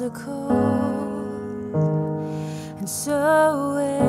are cold and so is.